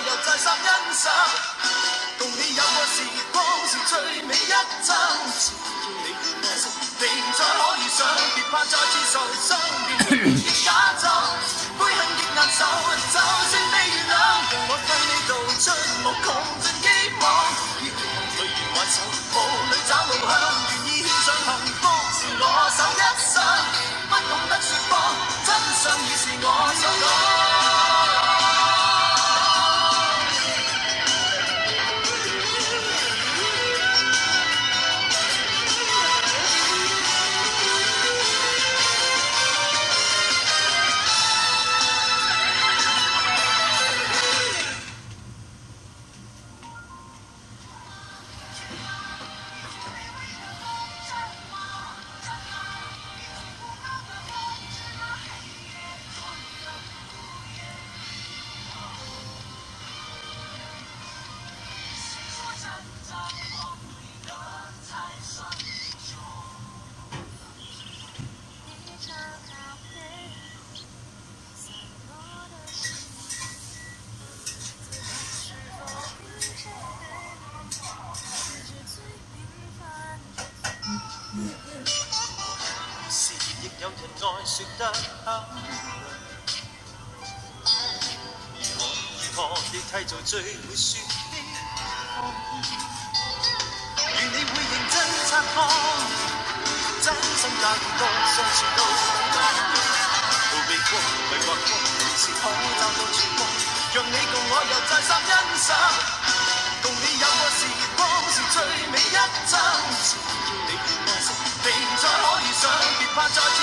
又再三欣赏。共你有个时光是最美一张，只要你愿爱惜，并再可以想，别怕再次受伤，是亦有人愛說得很如何如何地締造最會說的謊言，願你會認真察看，真心假意多，相處都很多。逃避過，迷惑過，是可找到曙光，讓你共我又再三欣賞。怕再。